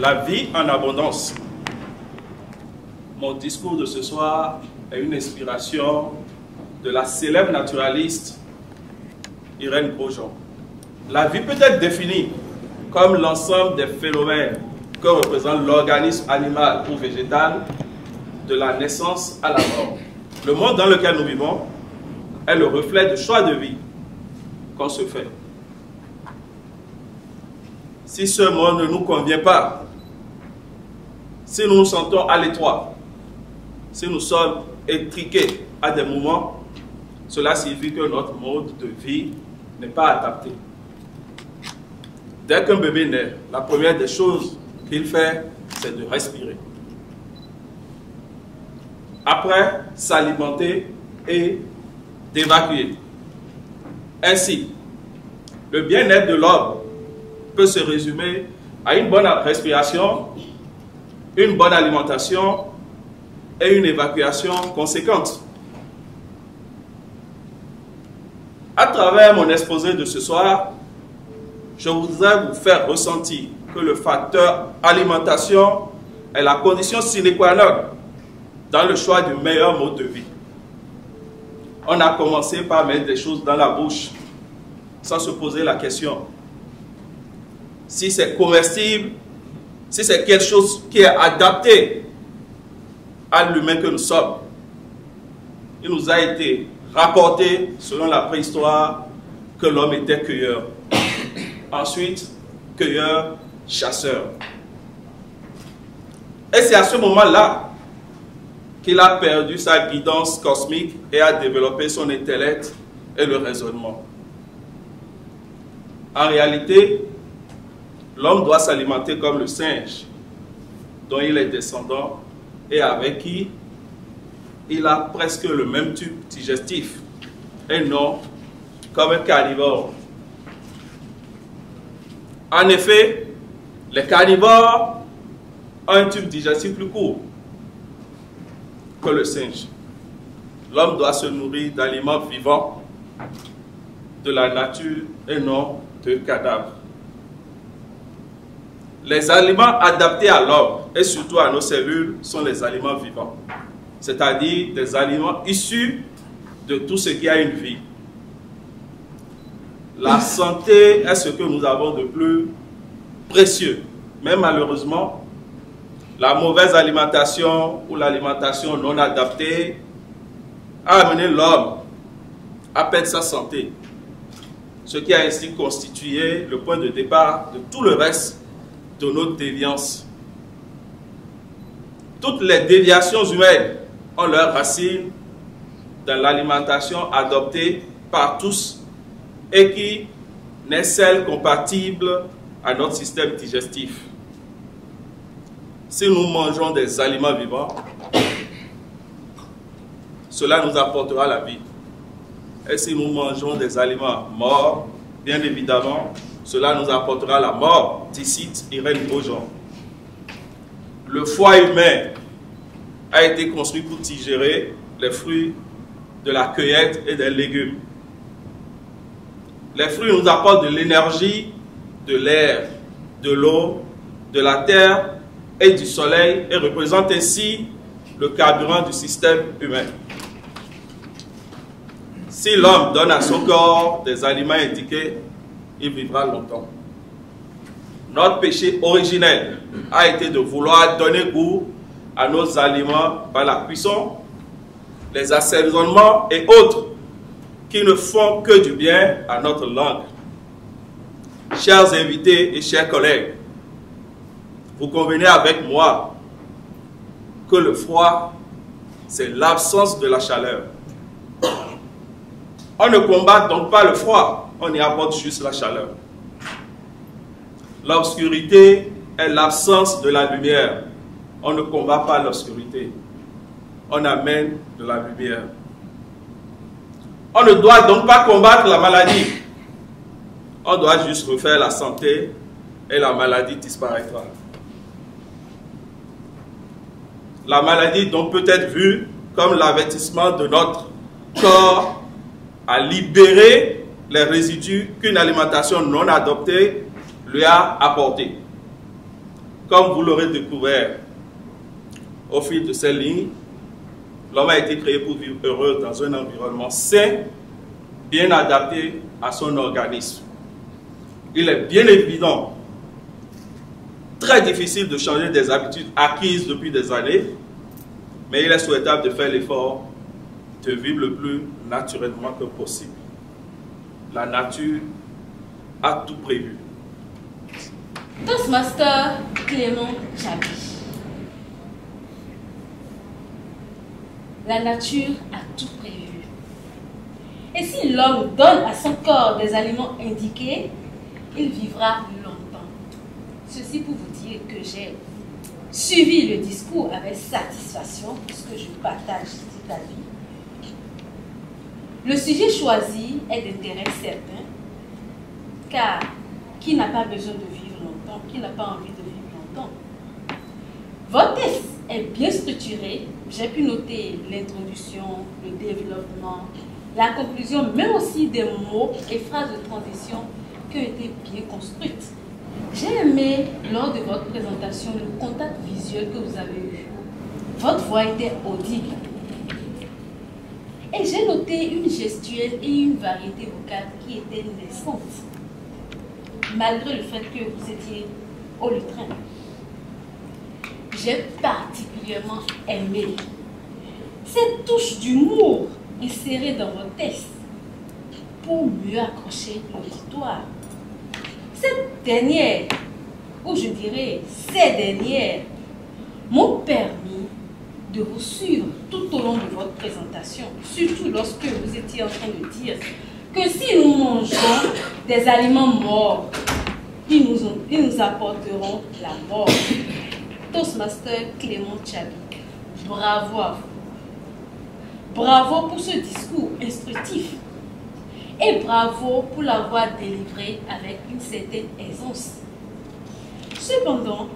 la vie en abondance. Mon discours de ce soir est une inspiration de la célèbre naturaliste Irène Grosjean. La vie peut être définie comme l'ensemble des phénomènes que représente l'organisme animal ou végétal de la naissance à la mort. Le monde dans lequel nous vivons est le reflet du choix de vie qu'on se fait. Si ce monde ne nous convient pas, si nous nous sentons à l'étroit, si nous sommes étriqués à des moments, cela signifie que notre mode de vie n'est pas adapté. Dès qu'un bébé naît, la première des choses qu'il fait, c'est de respirer. Après, s'alimenter et d'évacuer. Ainsi, le bien-être de l'homme peut se résumer à une bonne respiration, une bonne alimentation et une évacuation conséquente. À travers mon exposé de ce soir, je voudrais vous faire ressentir que le facteur alimentation est la condition sine qua non dans le choix du meilleur mode de vie. On a commencé par mettre des choses dans la bouche sans se poser la question si c'est comestible, si c'est quelque chose qui est adapté à l'humain que nous sommes. Il nous a été rapporté, selon la préhistoire, que l'homme était cueilleur. Ensuite, cueilleur, chasseur. Et c'est à ce moment-là qu'il a perdu sa guidance cosmique et a développé son intellect et le raisonnement. En réalité, l'homme doit s'alimenter comme le singe, dont il est descendant et avec qui il a presque le même tube digestif, et non comme un carnivore. En effet, les carnivores ont un tube digestif plus court que le singe. L'homme doit se nourrir d'aliments vivants de la nature et non de cadavres. Les aliments adaptés à l'homme et surtout à nos cellules sont les aliments vivants, c'est-à-dire des aliments issus de tout ce qui a une vie. La santé est ce que nous avons de plus précieux. Mais malheureusement, la mauvaise alimentation ou l'alimentation non adaptée a amené l'homme à perdre sa santé, ce qui a ainsi constitué le point de départ de tout le reste de notre déviance. Toutes les déviations humaines ont leur racine dans l'alimentation adoptée par tous et qui n'est celle compatible à notre système digestif. Si nous mangeons des aliments vivants, cela nous apportera la vie. Et si nous mangeons des aliments morts, bien évidemment, cela nous apportera la mort, dit Irène Grosjean. Le foie humain a été construit pour digérer les fruits de la cueillette et des légumes. Les fruits nous apportent de l'énergie, de l'air, de l'eau, de la terre et du soleil et représentent ainsi le carburant du système humain. Si l'homme donne à son corps des aliments indiqués il vivra longtemps. Notre péché originel a été de vouloir donner goût à nos aliments par la cuisson, les assaisonnements et autres qui ne font que du bien à notre langue. Chers invités et chers collègues, vous convenez avec moi que le froid, c'est l'absence de la chaleur. On ne combat donc pas le froid, on y apporte juste la chaleur. L'obscurité est l'absence de la lumière. On ne combat pas l'obscurité. On amène de la lumière. On ne doit donc pas combattre la maladie. On doit juste refaire la santé et la maladie disparaîtra. La maladie donc peut être vue comme l'avertissement de notre corps à libérer les résidus qu'une alimentation non adoptée lui a apportés. Comme vous l'aurez découvert au fil de ces lignes, l'homme a été créé pour vivre heureux dans un environnement sain, bien adapté à son organisme. Il est bien évident très difficile de changer des habitudes acquises depuis des années, mais il est souhaitable de faire l'effort de vivre le plus naturellement que possible. La nature a tout prévu. Toastmaster Clément Chabi. La nature a tout prévu. Et si l'homme donne à son corps des aliments indiqués, il vivra longtemps. Ceci pour vous dire que j'ai suivi le discours avec satisfaction, puisque je partage cet avis. Le sujet choisi est d'intérêt certain, car qui n'a pas besoin de vivre longtemps, qui n'a pas envie de vivre longtemps? Votre test est bien structuré. J'ai pu noter l'introduction, le développement, la conclusion, mais aussi des mots et phrases de transition qui ont été bien construites. J'ai aimé, lors de votre présentation, le contact visuel que vous avez eu. Votre voix était audible. Et j'ai noté une gestuelle et une variété vocale qui étaient naissantes, malgré le fait que vous étiez au lutrin. J'ai particulièrement aimé cette touche d'humour insérée dans votre texte pour mieux accrocher l'auditoire. Cette dernière, ou je dirais ces dernières, m'ont permis de vous suivre tout au long de votre présentation, surtout lorsque vous étiez en train de dire que si nous mangeons des aliments morts, ils nous, ils nous apporteront la mort. Toastmaster Clément Chabi, bravo à vous. Bravo pour ce discours instructif et bravo pour l'avoir délivré avec une certaine aisance. Cependant,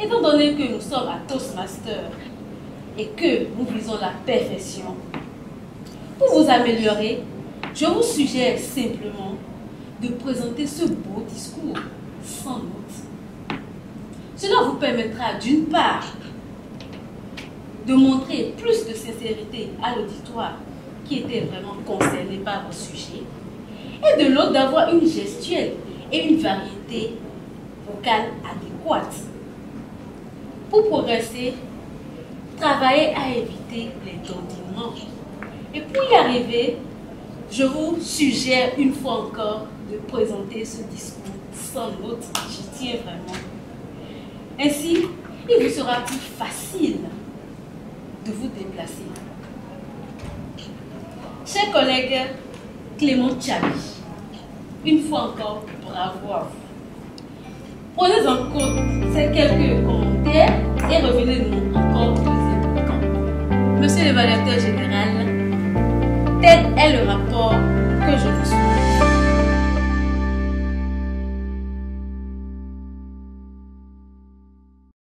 étant donné que nous sommes à Toastmaster et que nous visons la perfection, pour vous améliorer, je vous suggère simplement de présenter ce beau discours sans notes. Cela vous permettra d'une part de montrer plus de sincérité à l'auditoire qui était vraiment concerné par vos sujet, et de l'autre d'avoir une gestuelle et une variété vocale adéquate. Pour progresser, travaillez à éviter les tendiments. Et pour y arriver, je vous suggère une fois encore de présenter ce discours sans notes. Je tiens vraiment. Ainsi, il vous sera plus facile de vous déplacer. Chers collègues, Clément Tchabi, une fois encore, bravo à vous. Prenez en compte ces quelques commentaires et revenez-nous l'évaluateur général, tel est le rapport que je vous souhaite.